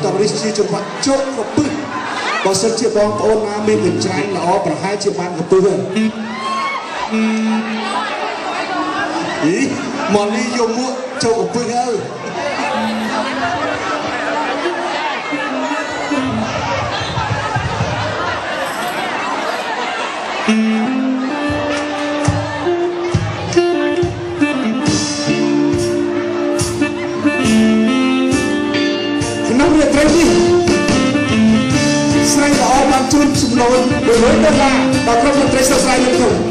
បន្ទាប់នេះជាចង្វាក់ជក់កពឹសបើសិនជាបងប្អូនណាមានវិច្ឆ័យល្អប្រហែលជាបានកពឹសហើយអីម៉ូលីយកមួកចូលកពឹសហើយ ជូនសំណូន100ដុល្លារដល់ក្រុមមន្ត្រីសិស្សស្រាវជ្រាវធំ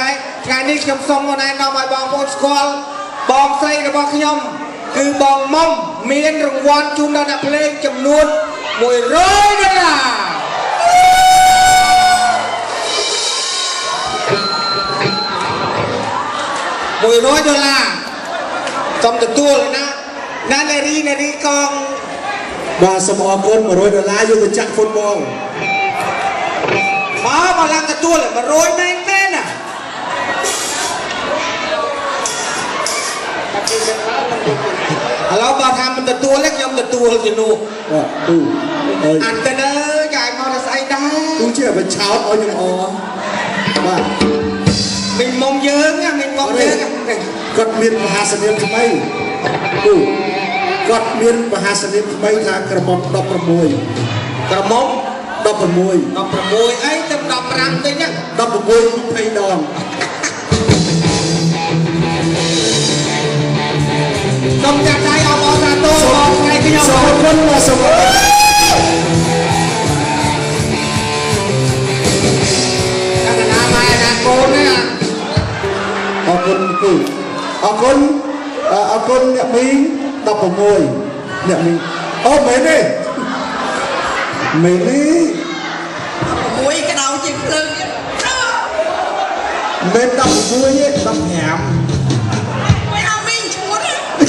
ដែរថ្ងៃនេះខ្ញុំសូមណែនាំឲ្យបងប្អូនស្គាល់បងស្រីរបស់ខ្ញុំ គឺបងមុំមានរង្វាន់ជូនដល់អ្នកភ្លេងចំនួន100ដុល្លារ100ដុល្លារសូមទទួលណាណានារីនារីកងបាទសូមអរគុណ100ដុល្លារយកទៅចាក់ហ្វុតបងមកមកឡើងទទួល100មែនទេណាឥឡូវបើ ថាមិនទទួលទេខ្ញុំទទួលជំនួសបាទទូអើយអានទៅអើយកាយមកដល់ស្អីដែរទូជាបិឆោតឲ្យខ្ញុំអបាទមិញមុំយើងណាមិញមុំយើងណាគាត់មានមហាសនាមថ្មីទូគាត់មានមហាសនាមថ្មីថាក្រមុំ16ក្រមុំ16 16អីទៅ15តិចណា16 20ដង សូមចាត់ដៃអបអរសាទរបងស្រីខ្ញុំសូមអរគុណបាទសូមអរគុណអរណាម៉ែណាកូនណាអរគុណគឺអរគុណអអរគុ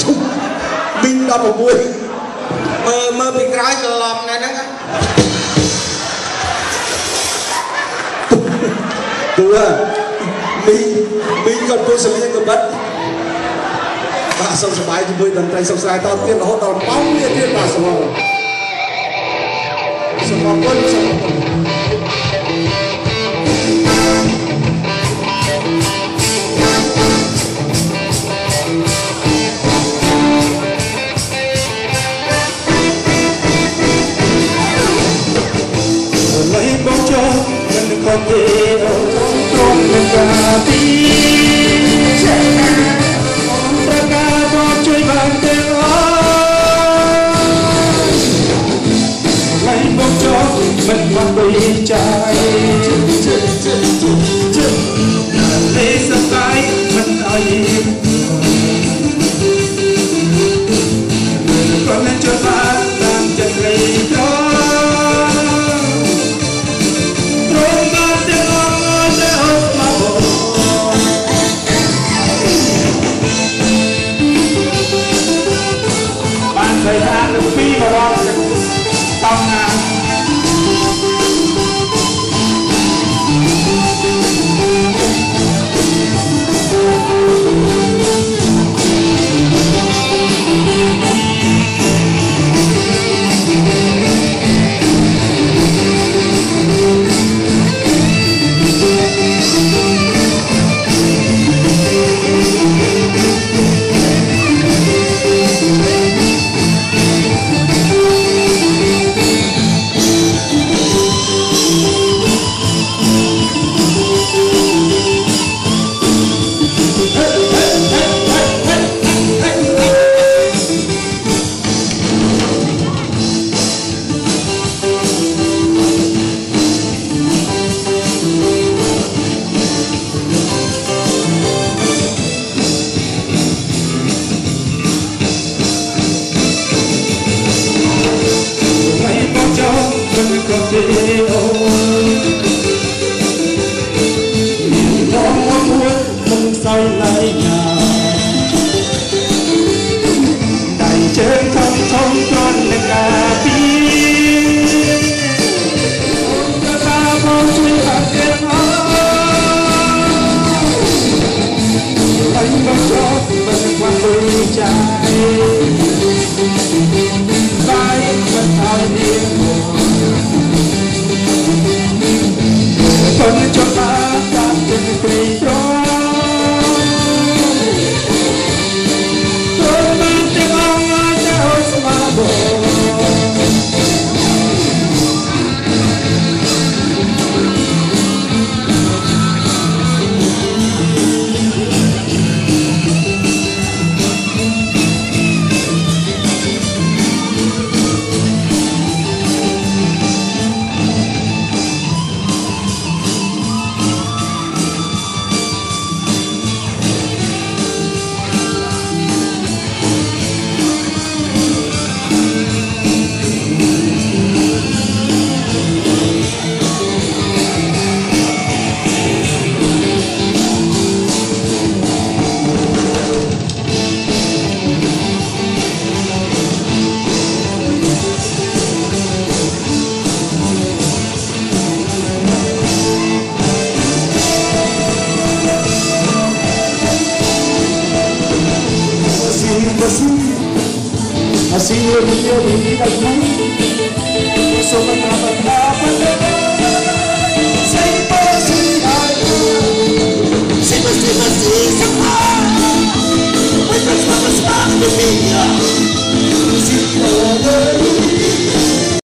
តមីង16មើលមើលពីក្រោយច្រឡំនៅហ្នឹងណាគឺមីងមីងគាត់ពុះសម្លៀងកបិតបាទសុខសប្បាយជាមួយតន្ត្រីសុខស្រាយតទៀតរហូតដល់ប៉ោងនេះទៀតបាទសូមអរគុណសូមអរគុណសូមអរគុ មិ